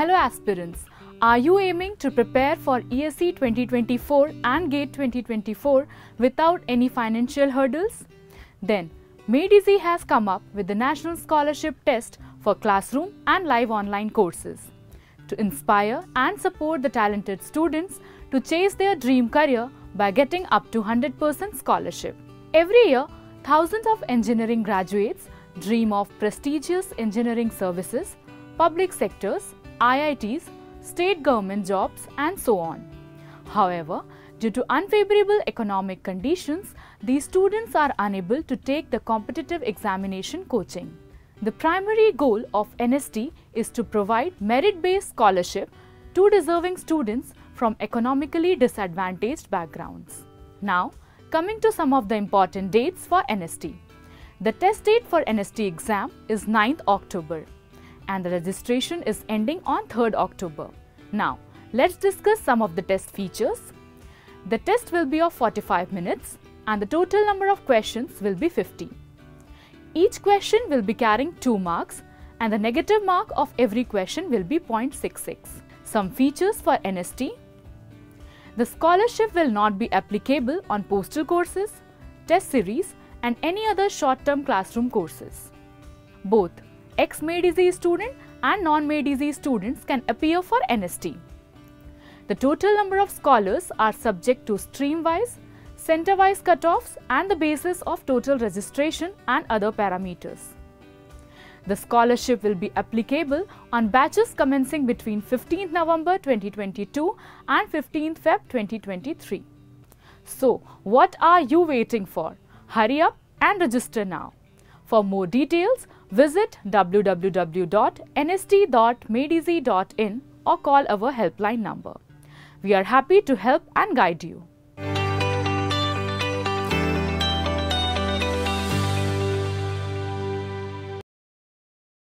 Hello aspirants, are you aiming to prepare for ESE 2024 and GATE 2024 without any financial hurdles? Then MadeEasy has come up with the National Scholarship Test for classroom and live online courses to inspire and support the talented students to chase their dream career by getting up to 100% scholarship. Every year, thousands of engineering graduates dream of prestigious engineering services, public sectors, IITs, state government jobs and so on. However, due to unfavorable economic conditions, these students are unable to take the competitive examination coaching. The primary goal of NST is to provide merit-based scholarship to deserving students from economically disadvantaged backgrounds. Now, coming to some of the important dates for NST. The test date for NST exam is 9th October and the registration is ending on 3rd October. Now, let's discuss some of the test features. The test will be of 45 minutes and the total number of questions will be 50. Each question will be carrying 2 marks and the negative mark of every question will be 0.66. Some features for NST. The scholarship will not be applicable on postal courses, test series and any other short-term classroom courses. Both ex-MadeEasy student and non-MadeEasy students can appear for NST. The total number of scholars are subject to stream-wise center-wise cutoffs and the basis of total registration and other parameters. The scholarship will be applicable on batches commencing between 15th November 2022 and 15th Feb 2023. So, what are you waiting for? Hurry up and register now. For more details, visit www.nst.madeeasy.in or call our helpline number. We are happy to help and guide you.